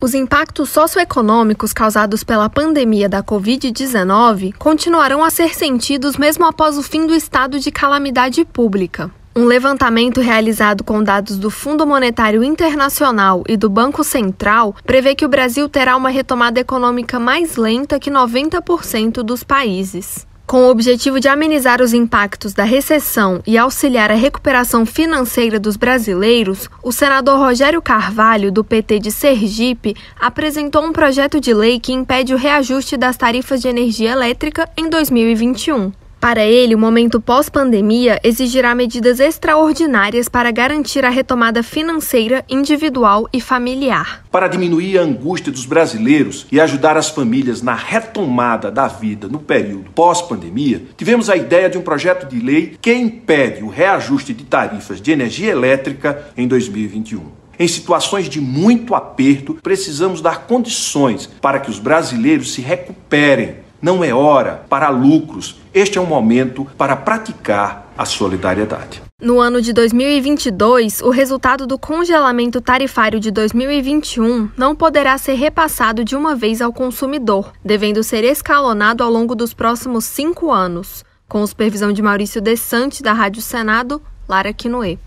Os impactos socioeconômicos causados pela pandemia da Covid-19 continuarão a ser sentidos mesmo após o fim do estado de calamidade pública. Um levantamento realizado com dados do Fundo Monetário Internacional e do Banco Central prevê que o Brasil terá uma retomada econômica mais lenta que 90% dos países. Com o objetivo de amenizar os impactos da recessão e auxiliar a recuperação financeira dos brasileiros, o senador Rogério Carvalho, do PT de Sergipe, apresentou um projeto de lei que impede o reajuste das tarifas de energia elétrica em 2021. Para ele, o momento pós-pandemia exigirá medidas extraordinárias para garantir a retomada financeira, individual e familiar. Para diminuir a angústia dos brasileiros e ajudar as famílias na retomada da vida no período pós-pandemia, tivemos a ideia de um projeto de lei que impede o reajuste de tarifas de energia elétrica em 2021. Em situações de muito aperto, precisamos dar condições para que os brasileiros se recuperem não é hora para lucros. Este é um momento para praticar a solidariedade. No ano de 2022, o resultado do congelamento tarifário de 2021 não poderá ser repassado de uma vez ao consumidor, devendo ser escalonado ao longo dos próximos cinco anos. Com supervisão de Maurício Desante, da Rádio Senado, Lara Quinoe.